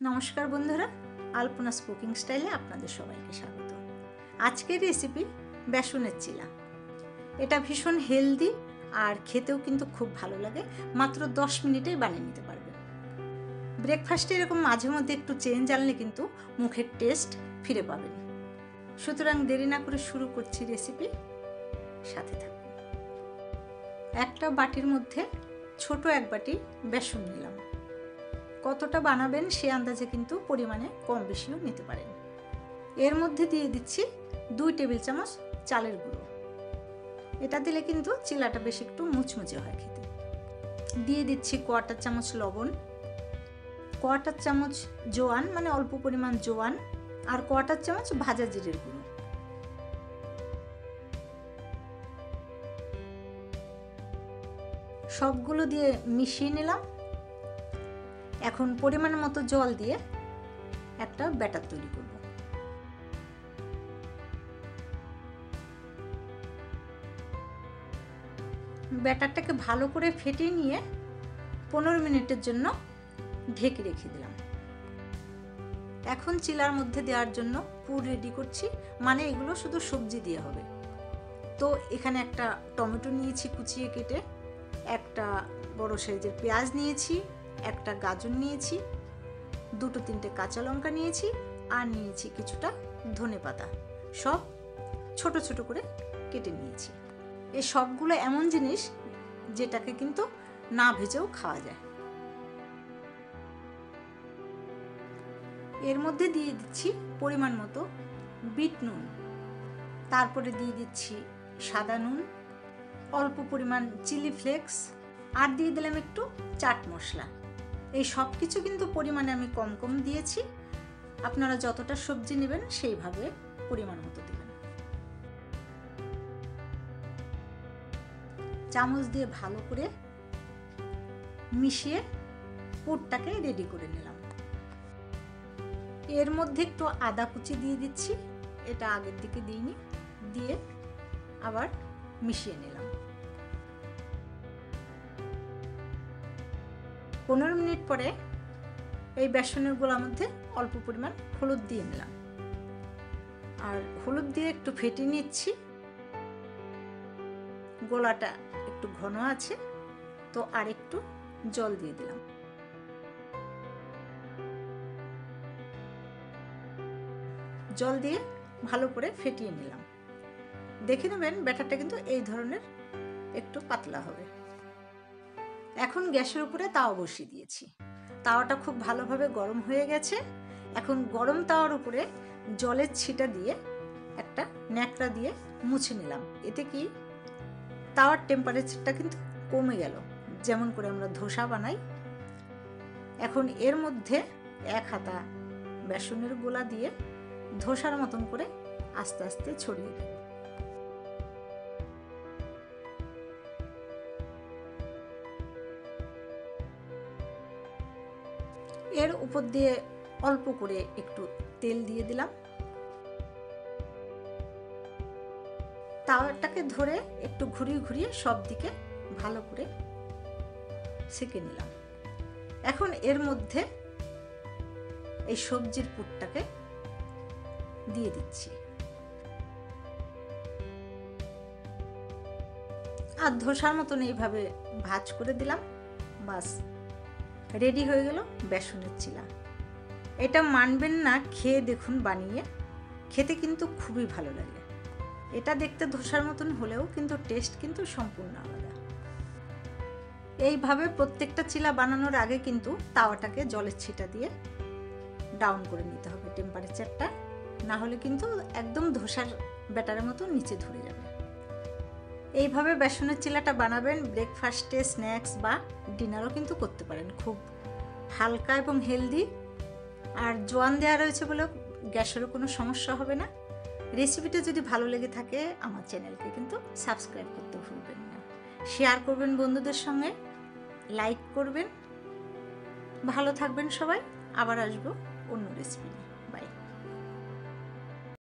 নমস্কার বন্ধুরা আলপনাস কুকিং স্টাইলে আপনাদের সবাইকে স্বাগত। আজকের রেসিপি বেসনের চিলা। এটা ভীষণ হেলদি আর খেতেও কিন্তু খুব ভালো লাগে, মাত্র দশ মিনিটেই বানিয়ে নিতে পারবেন। ব্রেকফাস্টে এরকম মাঝে মধ্যে একটু চেঞ্জ আনলে কিন্তু মুখের টেস্ট ফিরে পাবেন। সুতরাং দেরি না করে শুরু করছি রেসিপি সাথে থাকুন। একটা বাটির মধ্যে ছোট এক বাটি বেসন নিলাম। কতটা বানাবেন সে আন্দাজে কিন্তু পরিমাণে কম বেশিও নিতে পারেন। এর মধ্যে দিয়ে দিচ্ছি দুই টেবিল চামচ চালের গুঁড়ো। এটা দিলে কিন্তু চিলাটা বেশ একটু মুচমুচে হয় খেতে। দিয়ে দিচ্ছি কোয়াটার চামচ লবণ কোয়াটার চামচ জোয়ান মানে অল্প পরিমাণ জোয়ান, আর কোয়াটার চামচ ভাজা জিরের গুঁড়ো। সবগুলো দিয়ে মিশিয়ে নিলাম। এখন পরিমাণ মতো জল দিয়ে একটা ব্যাটার তৈরি করব। ব্যাটারটাকে ভালো করে ফেটিয়ে নিয়ে পনেরো মিনিটের জন্য ঢেকে রেখে দিলাম। এখন চিলার মধ্যে দেওয়ার জন্য পুর রেডি করছি মানে এগুলো শুধু সবজি দিয়ে হবে। তো এখানে একটা টমেটো নিয়েছি কুচিয়ে কেটে, একটা বড় সাইজের পেঁয়াজ নিয়েছি একটা গাজর নিয়েছি, দুটো তিনটে কাঁচা লঙ্কা নিয়েছি আর নিয়েছি কিছুটা ধনে পাতা। সব ছোট ছোট করে কেটে নিয়েছি। এই সবগুলো এমন জিনিস যেটাকে কিন্তু না ভেজেও খাওয়া যায়। এর মধ্যে দিয়ে দিচ্ছি পরিমাণ মতো বিট নুন। তারপরে দিয়ে দিচ্ছি সাদা নুন, অল্প পরিমাণ চিলি ফ্লেক্স আর দিয়ে দিলাম একটু চাট মশলা। এই সব কিছু কিন্তু পরিমাণে আমি কম কম দিয়েছি। আপনারা যতটা সবজি নেবেন সেইভাবে পরিমাণ মতো দেবেন। চামচ দিয়ে ভালো করে মিশিয়ে পুরটাকে রেডি করে নিলাম। এর মধ্যে একটু আদা কুচি দিয়ে দিচ্ছি। এটা আগের দিকে দিইনি। দিয়ে আবার মিশিয়ে নিলাম। পনেরো মিনিট পরে এই বেসনের গোলার মধ্যে অল্প পরিমাণ হলুদ দিয়ে নিলাম। আর হলুদ দিয়ে একটু ফেটে নিচ্ছি। গোলাটা একটু ঘন আছে, তো আর একটু জল দিয়ে দিলাম। জল দিয়ে ভালো করে ফেটিয়ে নিলাম। দেখে নেবেন, ব্যাটারটা কিন্তু এই ধরনের একটু পাতলা হবে। এখন গ্যাসের উপরে তাওয়া বসিয়ে দিয়েছি। তাওয়াটা খুব ভালোভাবে গরম হয়ে গেছে। এখন গরম তাওয়ার উপরে জলের ছিটা দিয়ে একটা ন্যাকড়া দিয়ে মুছে নিলাম। এতে কি? তাওয়ার টেম্পারেচারটা কিন্তু কমে গেল। যেমন করে আমরা ধোসা বানাই। এখন এর মধ্যে এক হাতা বেসনের গোলা দিয়ে ধোসার মতন করে আস্তে আস্তে ছড়িয়ে দেব এর উপর দিয়ে অল্প করে একটু তেল দিয়ে দিলাম। তাওয়াটাকে ধরে একটু ঘুরিয়ে ঘুরিয়ে সব দিকে ভালো করে সেঁকে নিলাম। এখন এর মধ্যে এই সবজির পুরটাকে দিয়ে দিচ্ছি। আর ধোসার মতন এইভাবে ভাজ করে দিলাম। বাস। রেডি হয়ে গেল বেসনের চিলা। এটা মানবেন না, খেয়ে দেখুন বানিয়ে। খেতে কিন্তু খুবই ভালো লাগে। এটা দেখতে ধোসার মতন হলেও কিন্তু টেস্ট কিন্তু সম্পূর্ণ আলাদা। এইভাবে প্রত্যেকটা চিলা বানানোর আগে কিন্তু তাওয়াটাকে জলের ছিটা দিয়ে ডাউন করে নিতে হবে টেম্পারেচারটা। না হলে কিন্তু একদম ধোসার ব্যাটারের মতো নিচে ধরে যাবে। এইভাবে বেসনের চিলাটা বানাবেন ব্রেকফাস্টে স্ন্যাক্স বা ডিনারও কিন্তু করতে পারেন। খুব হালকা এবং হেলদি আর জোয়ান দেওয়া রয়েছে বলে গ্যাসেরও কোনো সমস্যা হবে না। রেসিপিটা যদি ভালো লেগে থাকে, আমার চ্যানেলকে কিন্তু সাবস্ক্রাইব করতে ভুলবেন না। শেয়ার করবেন বন্ধুদের সঙ্গে লাইক করবেন। ভালো থাকবেন সবাই, আবার আসব অন্য রেসিপি নিয়ে।